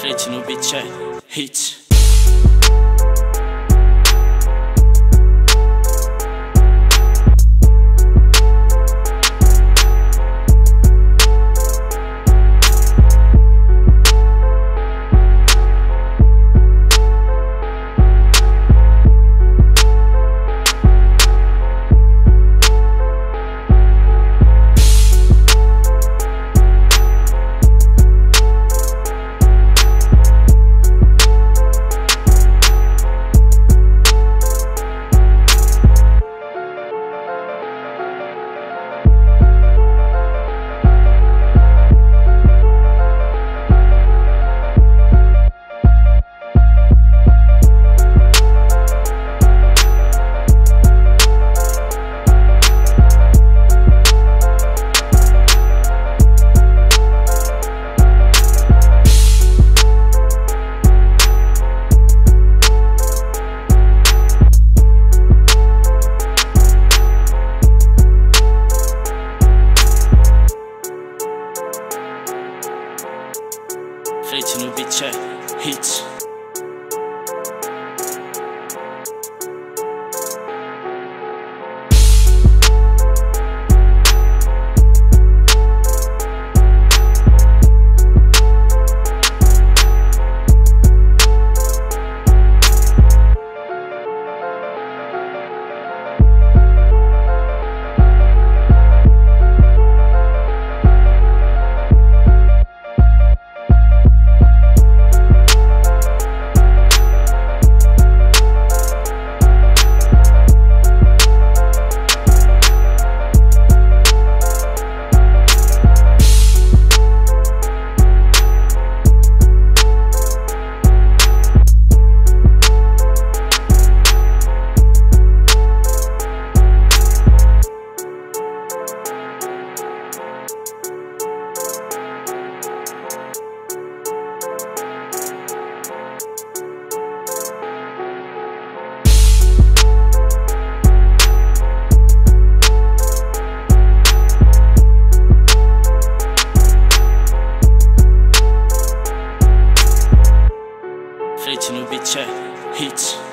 Fete no beat, eh? é hit. Frente no beat é hit. straight to new bitch, uh, hit.